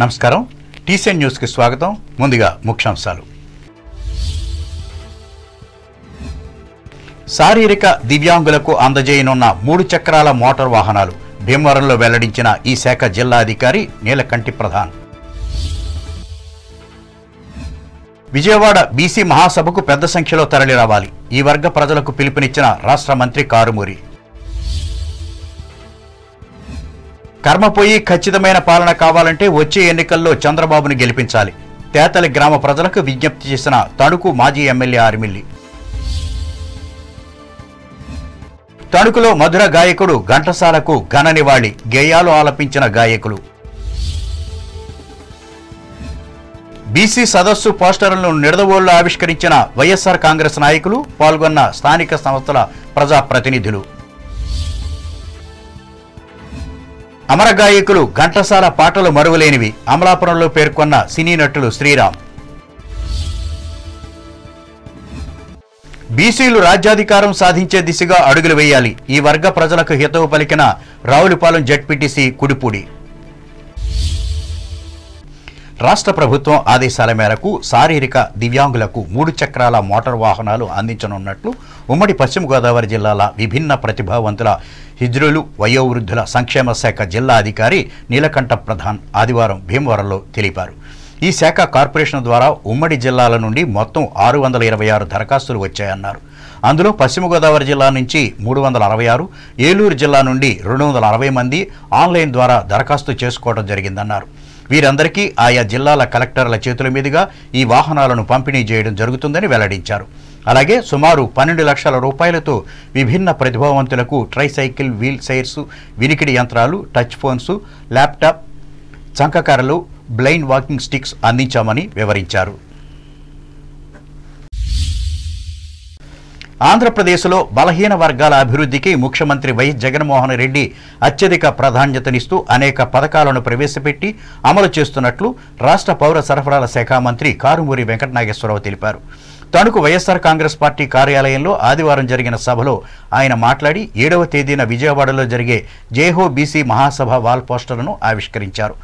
నమస్కారం. టీసీఎన్ న్యూస్కి స్వాగతం. ముందుగా ముఖ్యాంశాలు. శారీరక దివ్యాంగులకు అందజేయనున్న మూడు చక్రాల మోటార్ వాహనాలు భీమవరంలో వెల్లడించిన ఈ శాఖ జిల్లా అధికారి నీలకంటి ప్రధాన్. విజయవాడ బీసీ మహాసభకు పెద్ద సంఖ్యలో తరలి రావాలి ఈ వర్గ ప్రజలకు పిలుపునిచ్చిన రాష్ట్ర మంత్రి కారుమూరి. కర్మపోయి ఖచ్చితమైన పాలన కావాలంటే వచ్చే ఎన్నికల్లో చంద్రబాబును గెలిపించాలి. తేతలి గ్రామ ప్రజలకు విజ్ఞప్తి చేసిన తణుకు మాజీ ఎమ్మెల్యే ఆర్మిల్లి. తణుకులో మధుర గాయకుడు ఘంటసాలకు ఘన నివాళి గేయాలు ఆలపించిన గాయకులు. బీసీ సదస్సు పోస్టర్లను నిడదవోళ్ళు ఆవిష్కరించిన వైఎస్ఆర్ కాంగ్రెస్ నాయకులు పాల్గొన్న స్థానిక సంస్థల ప్రజాప్రతినిధులు. అమర గాయకులు ఘంటసాల పాటలు మరువలేనివి. అమలాపురంలో పేర్కొన్న సినీ నటులు శ్రీరామ్. బీసీలు రాజ్యాధికారం సాధించే దిశగా అడుగులు వేయాలి. ఈ వర్గ ప్రజలకు హితవు పలికిన రావులపాలెం జడ్పీటీసీ కుడిపూడి. రాష్ట్ర ప్రభుత్వం ఆదేశాల మేరకు శారీరక దివ్యాంగులకు మూడు చక్రాల మోటార్ వాహనాలు అందించనున్నట్లు ఉమ్మడి పశ్చిమ గోదావరి జిల్లాల విభిన్న ప్రతిభావంతుల హిజ్రులు వయోవృద్ధుల సంక్షేమ శాఖ జిల్లా అధికారి నీలకంఠ ప్రధాన్ ఆదివారం భీమవరంలో తెలిపారు. ఈ శాఖ కార్పొరేషన్ ద్వారా ఉమ్మడి జిల్లాల నుండి మొత్తం ఆరు వందల ఇరవై ఆరు దరఖాస్తులు వచ్చాయన్నారు. అందులో పశ్చిమ గోదావరి జిల్లా నుంచి మూడు వందల అరవై ఆరు ఏలూరు జిల్లా నుండి రెండు వందల అరవై మంది ఆన్లైన్ ద్వారా దరఖాస్తు చేసుకోవడం జరిగిందన్నారు. వీరందరికీ ఆయా జిల్లాల కలెక్టర్ల చేతుల మీదుగా ఈ వాహనాలను పంపిణీ చేయడం జరుగుతుందని వెల్లడించారు. అలాగే సుమారు పన్నెండు లక్షల రూపాయలతో విభిన్న ప్రతిభావంతులకు ట్రైసైకిల్ వీల్ చైర్స్ వినికిడి యంత్రాలు టచ్ ఫోన్స్ ల్యాప్టాప్ చంకకర్రలు బ్లైండ్ వాకింగ్ స్టిక్స్ అందించామని వివరించారు. ఆంధ్రప్రదేశ్లో బలహీన వర్గాల అభివృద్ధికి ముఖ్యమంత్రి వైఎస్ జగన్మోహన్ రెడ్డి అత్యధిక ప్రాధాన్యతనిస్తూ అనేక పథకాలను ప్రవేశపెట్టి అమలు చేస్తున్నట్లు రాష్ట్ర పౌర సరఫరాల శాఖ మంత్రి కారుమూరి వెంకటనాగేశ్వరరావు తెలిపారు. తణుకు వైఎస్ఆర్ కాంగ్రెస్ పార్టీ కార్యాలయంలో ఆదివారం జరిగిన సభలో ఆయన మాట్లాడి ఏడవ తేదీన విజయవాడలో జరిగే జేహో బీసీ మహాసభ వాల్ పోస్టర్లను ఆవిష్కరించారు.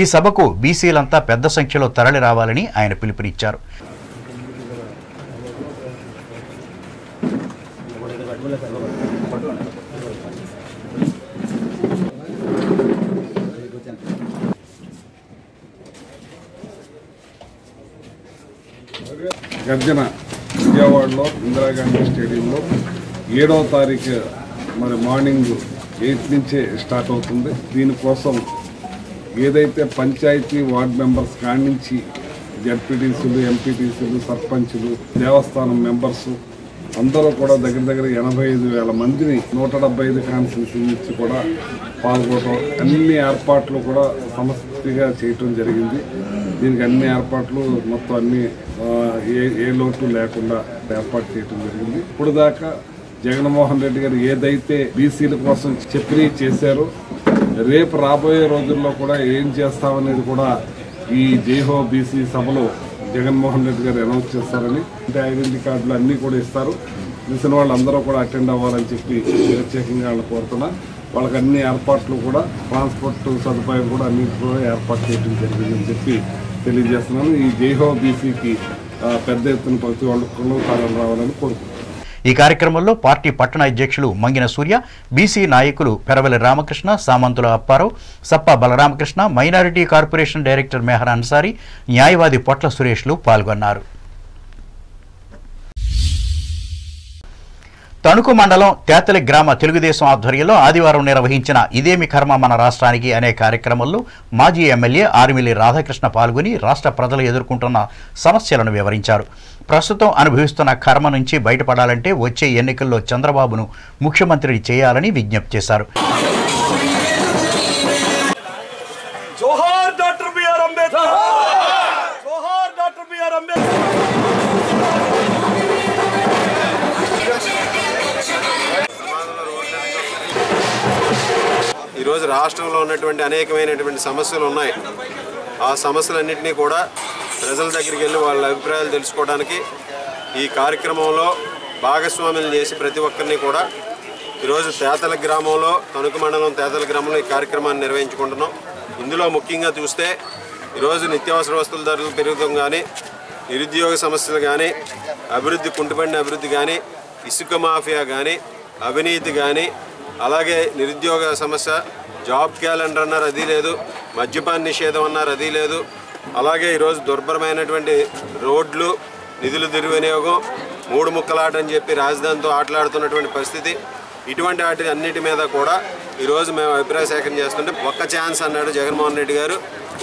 ఈ సభకు బీసీలంతా పెద్ద సంఖ్యలో తరలి రావాలని ఆయన పిలుపునిచ్చారు. గర్జన విజయవాడలో ఇందిరాగాంధీ స్టేడియంలో ఏడవ తారీఖు మరి మార్నింగ్ ఎయిట్ నుంచే స్టార్ట్ అవుతుంది. దీనికోసం ఏదైతే పంచాయతీ వార్డ్ మెంబర్స్ కాడి నుంచి జడ్పీటీసీలు ఎంపీటీసీలు సర్పంచులు దేవస్థానం మెంబర్స్ అందరూ కూడా దగ్గర దగ్గర ఎనభై ఐదు వేల మందిని నూట డెబ్బై ఐదు కాన్స్టిట్యూన్సీ నుంచి కూడా పాల్గొనడం అన్ని ఏర్పాట్లు కూడా సమస్తిగా చేయటం జరిగింది. దీనికి అన్ని ఏర్పాట్లు మొత్తం అన్ని ఏ ఏ లోటు లేకుండా ఏర్పాటు చేయడం జరిగింది. ఇప్పుడు దాకా జగన్మోహన్ రెడ్డి గారు ఏదైతే బీసీల కోసం చెప్పినవి చేశారో రేపు రాబోయే రోజుల్లో కూడా ఏం చేస్తామనేది కూడా ఈ జేహో బీసీ సభలో జగన్మోహన్ రెడ్డి గారు అనౌన్స్ చేస్తారని అంటే ఐడెంటిటీ కార్డులు అన్నీ కూడా ఇస్తారు. తెలిసిన వాళ్ళందరూ కూడా అటెండ్ అవ్వాలని చెప్పి ప్రత్యేకంగా వాళ్ళు కోరుతున్నా. వాళ్ళకి అన్ని ఏర్పాట్లు కూడా ట్రాన్స్పోర్ట్ సదుపాయం కూడా అన్ని కూడా ఏర్పాటు చేయడం జరిగిందని చెప్పి తెలియజేస్తున్నాను. ఈ జైహో బీసీకి పెద్ద ఎత్తున ప్రతి వాళ్ళు కాలం రావాలని కోరుకుంటున్నాను. ఈ కార్యక్రమంలో పార్టీ పట్టణ అధ్యక్షులు మంగిన సూర్య బీసీ నాయకులు Peravali Ramakrishna Samanthula Apparao Sappa Balaramakrishna minority corporation director Mehar Ansari న్యాయవాది పొట్ల సురేష్లు పాల్గొన్నారు. తణుకు మండలం తేతలి గ్రామ తెలుగుదేశం ఆధ్వర్యంలో ఆదివారం నిర్వహించిన ఇదేమి కర్మ మన రాష్ట్రానికి అనే కార్యక్రమంలో మాజీ ఎమ్మెల్యే ఆర్మిలి రాధాకృష్ణ పాల్గొని రాష్ట్ర ప్రజలు ఎదుర్కొంటున్న సమస్యలను వివరించారు. ప్రస్తుతం అనుభవిస్తున్న కర్మ నుంచి బయటపడాలంటే వచ్చే ఎన్నికల్లో చంద్రబాబును ముఖ్యమంత్రిని చేయాలని విజ్ఞప్తి చేశారు. ఈరోజు రాష్ట్రంలో ఉన్నటువంటి అనేకమైనటువంటి సమస్యలు ఉన్నాయి. ఆ సమస్యలన్నింటినీ కూడా ప్రజల దగ్గరికి వెళ్ళి వాళ్ళ అభిప్రాయాలు తెలుసుకోవడానికి ఈ కార్యక్రమంలో భాగస్వామ్యం చేసి ప్రతి ఒక్కరిని కూడా ఈరోజు తేతల గ్రామంలో తణుకు మండలం తేతల గ్రామంలో ఈ కార్యక్రమాన్ని నిర్వహించుకుంటున్నాం. ఇందులో ముఖ్యంగా చూస్తే ఈరోజు నిత్యావసర వస్తువుల ధరలు పెరుగుతాం కానీ నిరుద్యోగ సమస్యలు కానీ అభివృద్ధి కుంటుపడిన అభివృద్ధి కానీ ఇసుక మాఫియా కానీ అవినీతి కానీ అలాగే నిరుద్యోగ సమస్య జాబ్ క్యాలెండర్ అన్నారు అది లేదు. మద్యపాన నిషేధం అన్నారు అది లేదు. అలాగే ఈరోజు దుర్భరమైనటువంటి రోడ్లు నిధుల దుర్వినియోగం మూడు ముక్కలాట అని చెప్పి రాజధానితో ఆటలాడుతున్నటువంటి పరిస్థితి. ఇటువంటి వాటి అన్నిటి మీద కూడా ఈరోజు మేము అభిప్రాయ సేకరణ చేస్తుంటే ఒక్క ఛాన్స్ అన్నాడు జగన్మోహన్ రెడ్డి గారు.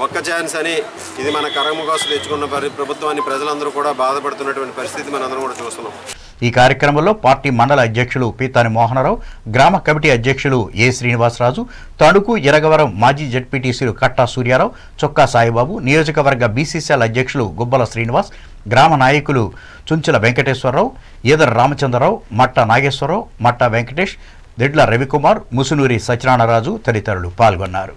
ఒక్క ఛాన్స్ అని ఇది మన కరమ కోసం తెచ్చుకున్న పరి ప్రభుత్వాన్ని ప్రజలందరూ కూడా బాధపడుతున్నటువంటి పరిస్థితి మనందరం కూడా చూస్తున్నాం. ఈ కార్యక్రమంలో పార్టీ మండల అధ్యక్షులు పీతాని మోహనరావు గ్రామ కమిటీ అధ్యక్షులు ఏ శ్రీనివాసరాజు తణుకు ఎరగవరం మాజీ జడ్పీటీసీలు కట్టా సూర్యారావు చొక్కా సాయిబాబు నియోజకవర్గ బీసీసీఎల్ అధ్యక్షులు గుబ్బల శ్రీనివాస్ గ్రామ నాయకులు చుంచల వెంకటేశ్వరరావు ఈదర రామచంద్రరావు మట్ట నాగేశ్వరరావు మట్ట వెంకటేష్ దెడ్ల రవికుమార్ ముసునూరి సత్యనారాయణరాజు తదితరులు పాల్గొన్నారు.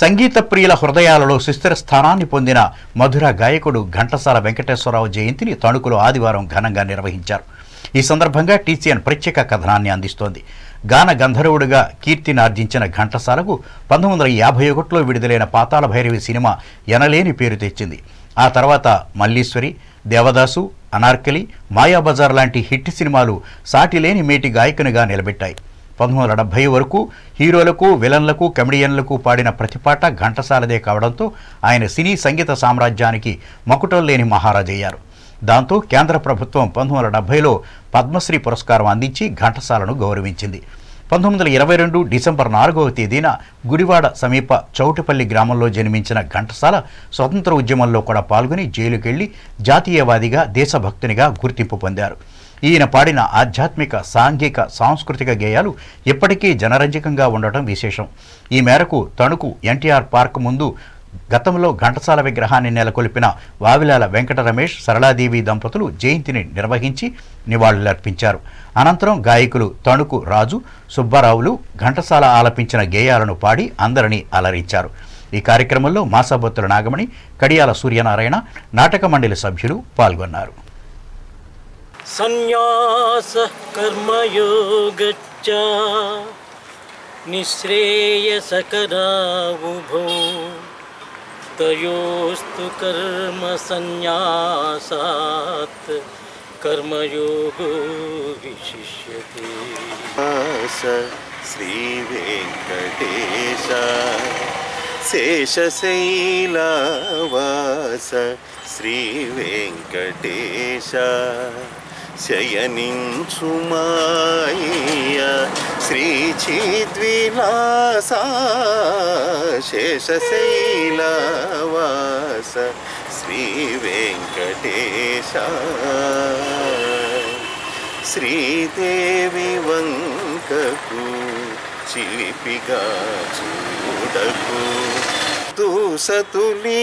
సంగీత ప్రియుల హృదయాలలో సుస్థిర స్థానాన్ని పొందిన మధుర గాయకుడు ఘంటసాల వెంకటేశ్వరరావు జయంతిని తణుకులో ఆదివారం ఘనంగా నిర్వహించారు. ఈ సందర్భంగా టీసీఎన్ ప్రత్యేక కథనాన్ని అందిస్తోంది. గాన గంధర్వుడిగా కీర్తిని ఆర్జించిన ఘంటసాలకు పంతొమ్మిది వందల యాభై ఒకటిలో విడుదలైన పాతాల భైరవి సినిమా ఎనలేని పేరు తెచ్చింది. ఆ తర్వాత మల్లీశ్వరి దేవదాసు అనార్కలి మాయాబజార్ లాంటి హిట్ సినిమాలు సాటిలేని మేటి గాయకునిగా నిలబెట్టాయి. పంతొమ్మిది వందల డెబ్బై వరకు హీరోలకు విలన్లకు కమెడియన్లకు పాడిన ప్రతిపాట ఘంటసాలదే కావడంతో ఆయన సినీ సంగీత సామ్రాజ్యానికి మకుటం లేని మహారాజయ్యారు. దాంతో కేంద్ర ప్రభుత్వం పంతొమ్మిది వందల డెబ్బైలో పద్మశ్రీ పురస్కారం అందించి ఘంటసాలను గౌరవించింది. పంతొమ్మిది వందల ఇరవై రెండు డిసెంబర్ నాలుగవ తేదీన గుడివాడ సమీప చౌటిపల్లి గ్రామంలో జన్మించిన ఘంటసాల స్వతంత్ర ఉద్యమంలో కూడా పాల్గొని జైలుకెళ్ళి జాతీయవాదిగా దేశభక్తునిగా గుర్తింపు పొందారు. ఈయన పాడిన ఆధ్యాత్మిక సాంఘిక సాంస్కృతిక గేయాలు ఇప్పటికీ జనరంజకంగా ఉండటం విశేషం. ఈ మేరకు తణుకు ఎన్టీఆర్ పార్క్ ముందు గతంలో ఘంటసాల విగ్రహాన్ని నెలకొల్పిన వావిలాల వెంకట రమేష్ సరళాదేవి దంపతులు జయంతిని నిర్వహించి నివాళులర్పించారు. అనంతరం గాయకులు తణుకు రాజు సుబ్బారావులు ఘంటసాల ఆలపించిన గేయాలను పాడి అందరినీ అలరించారు. ఈ కార్యక్రమంలో మాసాబొత్తుల నాగమణి కడియాల సూర్యనారాయణ నాటక మండలి సభ్యులు పాల్గొన్నారు. सन्न्यासः कर्मयोगच्च निःश्रेयसकरावुभो। तयोस्तु कर्मसन्न्यासात् कर्मयोगो विशिष्यते। स श्रीवेङ्कटेश शेषशैलावास श्रीवेङ्कटेश। శయనించుమాయ శ్రీ చిద్విలాస శేషశైలవాస శ్రీ వెంకటేశ శ్రీదేవి వంకకు చిలిపిగా చూడకు. దూసతులిద్దరిని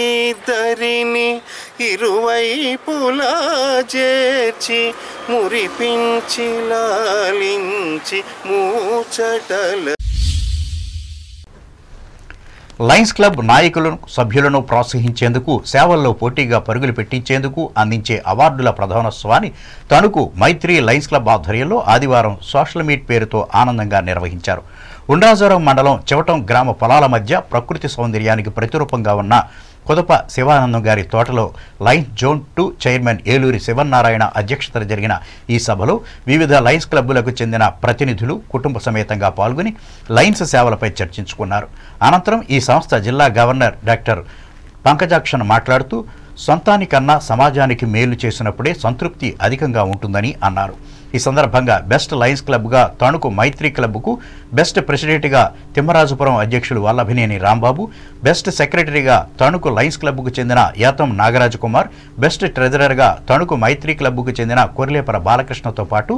ఇరువైపులా చేర్చి మురిపించి లాలించి మూచటల లయన్స్ క్లబ్ నాయకులను సభ్యులను ప్రోత్సహించేందుకు సేవల్లో పోటీగా పరుగులు పెట్టించేందుకు అందించే అవార్డుల ప్రధానోత్సవాన్ని తణుకు మైత్రి లయన్స్ క్లబ్ ఆధ్వర్యంలో ఆదివారం సోషల్ మీట్ పేరుతో ఆనందంగా నిర్వహించారు. ఉండ్రాజవరం మండలం చివటం గ్రామ పొలాల మధ్య ప్రకృతి సౌందర్యానికి ప్రతిరూపంగా ఉన్న కొదప శివానందం గారి తోటలో lions zone two chairman Eluri Sivannarayana అధ్యక్షతన జరిగిన ఈ సభలో వివిధ లైన్స్ క్లబ్బులకు చెందిన ప్రతినిధులు కుటుంబ సమేతంగా పాల్గొని లయన్స్ సేవలపై చర్చించుకున్నారు. అనంతరం ఈ సంస్థ జిల్లా గవర్నర్ డాక్టర్ పంకజాక్షన్ మాట్లాడుతూ సొంతానికన్నా సమాజానికి మేలు చేసినప్పుడే సంతృప్తి అధికంగా ఉంటుందని అన్నారు. ఈ సందర్భంగా బెస్ట్ లయన్స్ క్లబ్గా తణుకు మైత్రి క్లబ్కు బెస్ట్ ప్రెసిడెంట్గా తిమ్మరాజుపురం అధ్యక్షులు వల్లభినేని రాంబాబు బెస్ట్ సెక్రటరీగా తణుకు లయన్స్ క్లబ్కు చెందిన యాతం నాగరాజు కుమార్ బెస్ట్ ట్రెజరర్గా తణుకు మైత్రి క్లబ్కు చెందిన కొర్లేపర బాలకృష్ణతో పాటు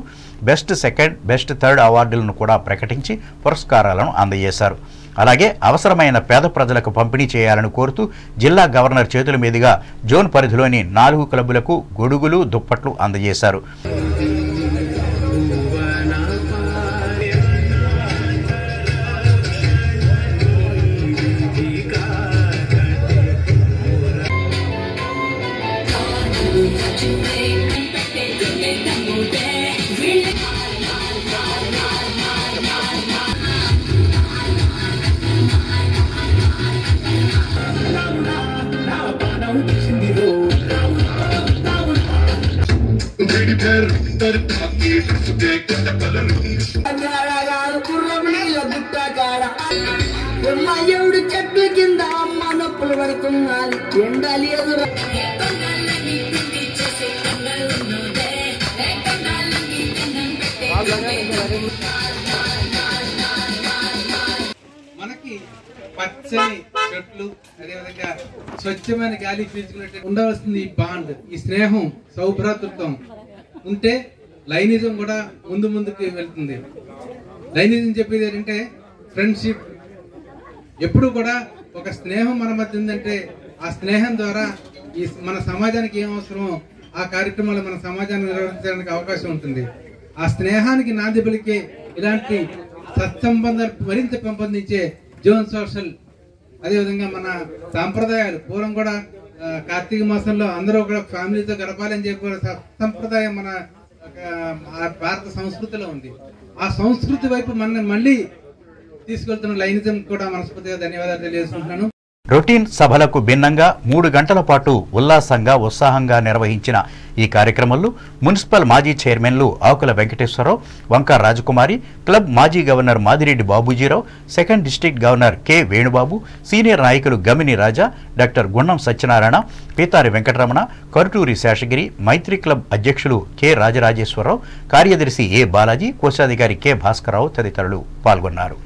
బెస్ట్ సెకండ్ బెస్ట్ థర్డ్ అవార్డులను కూడా ప్రకటించి పురస్కారాలను అందజేశారు. అలాగే అవసరమైన పేద ప్రజలకు పంపిణీ చేయాలని కోరుతూ జిల్లా గవర్నర్ చేతుల మీదుగా జోన్ పరిధిలోని నాలుగు క్లబ్బులకు గొడుగులు దుప్పట్లు అందజేశారు. పడుతున్నారు ఎండాలి మనకి పచ్చని చెట్లు అదేవిధంగా స్వచ్ఛమైన గాలి పీల్చుకున్నట్టు ఉండవలసింది ఈ బాండ్ ఈ స్నేహం సౌభ్రాతృత్వం. ఉంటే లైనిజం కూడా ముందు ముందుకు వెళ్తుంది. లైనిజం చెప్పేది ఏంటంటే ఫ్రెండ్షిప్. ఎప్పుడు కూడా ఒక స్నేహం మన మధ్య ఉందంటే ఆ స్నేహం ద్వారా ఈ మన సమాజానికి ఏం అవసరమో ఆ కార్యక్రమాలు మన సమాజాన్ని నిర్వహించడానికి అవకాశం ఉంటుంది. ఆ స్నేహానికి నాంది పలికే ఇలాంటి సత్సంబంధాలు మరింత పెంపొందించే జోన్ సోషల్ అదేవిధంగా మన సాంప్రదాయాలు పూర్వం కూడా కార్తీక మాసంలో అందరూ కూడా ఫ్యామిలీతో గడపాలని చెప్పి సంప్రదాయం మన ఒక, భారత సంస్కృతిలో ఉంది. ఆ సంస్కృతి వైపు మన మళ్ళీ తీసుకెళ్తున్న లైనిజం కూడా మనస్ఫూర్తిగా ధన్యవాదాలు తెలియజేసుకుంటున్నాను. రొటీన్ సభలకు భిన్నంగా మూడు గంటల పాటు ఉల్లాసంగా ఉత్సాహంగా నిర్వహించిన ఈ కార్యక్రమంలో మున్సిపల్ మాజీ చైర్మన్లు ఆకుల వెంకటేశ్వరరావు వంక రాజకుమారి క్లబ్ మాజీ governor Madireddy Babujirao second district governor K Venubabu senior నాయకులు గమిని రాజా డాక్టర్ గుండం సత్యనారాయణ పీతారి వెంకటరమణ కరుటూరి శేషగిరి మైత్రి క్లబ్ అధ్యక్షులు కె రాజరాజేశ్వరరావు కార్యదర్శి ఏ బాలాజీ కోశాధికారి కె భాస్కరరావు తదితరులు పాల్గొన్నారు.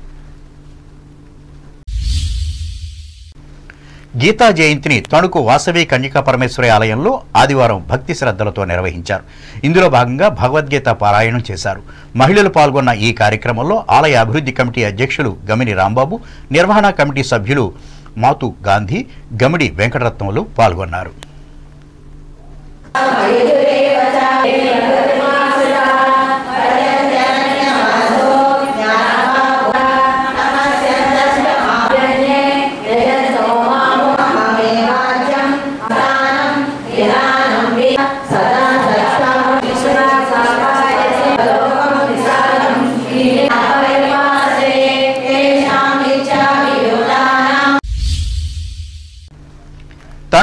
గీతా జయంతిని తణుకు వాసవి కన్యకా పరమేశ్వరి ఆలయంలో ఆదివారం భక్తి శ్రద్ధలతో నిర్వహించారు. ఇందులో భాగంగా భగవద్గీత పారాయణం చేశారు. మహిళలు పాల్గొన్న ఈ కార్యక్రమంలో ఆలయ అభివృద్ధి కమిటీ అధ్యక్షులు గమిని రాంబాబు నిర్వహణ కమిటీ సభ్యులు మాతు గాంధీ గమిడి వెంకటరత్నములు పాల్గొన్నారు.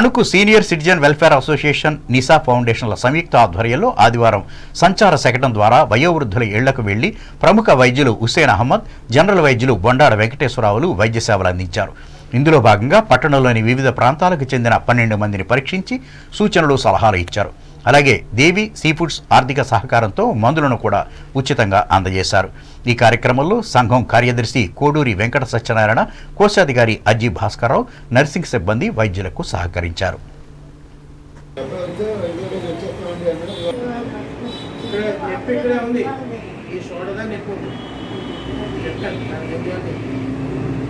Tanuku senior citizen welfare association Nisa ఫౌండేషన్ల సంయుక్త ఆధ్వర్యంలో ఆదివారం సంచార శకటం ద్వారా వయోవృద్ధుల ఇళ్ళకు వెళ్ళి ప్రముఖ వైద్యులు హుసేన్ అహ్మద్ జనరల్ వైద్యులు బొండాడ వెంకటేశ్వరరావులు వైద్య సేవలు అందించారు. ఇందులో భాగంగా పట్టణంలోని వివిధ ప్రాంతాలకు చెందిన పన్నెండు మందిని పరీక్షించి సూచనలు సలహాలు ఇచ్చారు. అలాగే దేవి సీ ఫుడ్స్ ఆర్థిక సహకారంతో మందులను కూడా ఉచితంగా అందజేశారు. ఈ కార్యక్రమంలో సంఘం కార్యదర్శి కోడూరి వెంకట సత్యనారాయణ కోశాధికారి అజ్జి భాస్కర్రావు నర్సింగ్ సిబ్బంది వైద్యులకు సహకరించారు.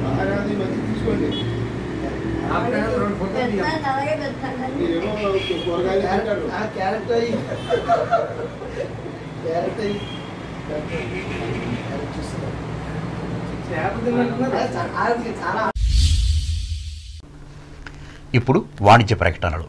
ఆహారాన్ని మంచి తీసుకోండి. ఆఫ్టర్ ఇప్పుడు వాణిజ్య ప్రకటనలు.